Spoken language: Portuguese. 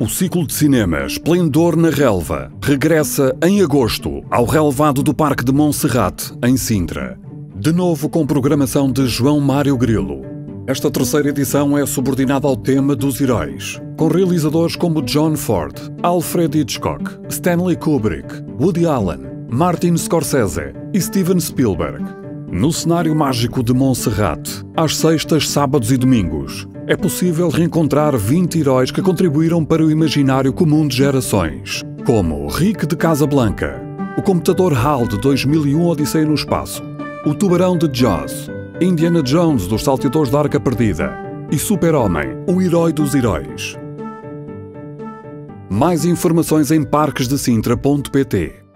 O ciclo de cinema Esplendor na Relva regressa em agosto ao relevado do Parque de Monserrate, em Sintra. De novo com programação de João Mário Grilo. Esta terceira edição é subordinada ao tema dos heróis, com realizadores como John Ford, Alfred Hitchcock, Stanley Kubrick, Woody Allen, Martin Scorsese e Steven Spielberg. No cenário mágico de Monserrate, às sextas, sábados e domingos, é possível reencontrar 20 heróis que contribuíram para o imaginário comum de gerações, como Rick de Casablanca, o computador HAL de 2001 Odisseia no Espaço, o Tubarão de Jaws, Indiana Jones dos Saltadores da Arca Perdida e Super-Homem, o herói dos heróis. Mais informações em parquesdecintra.pt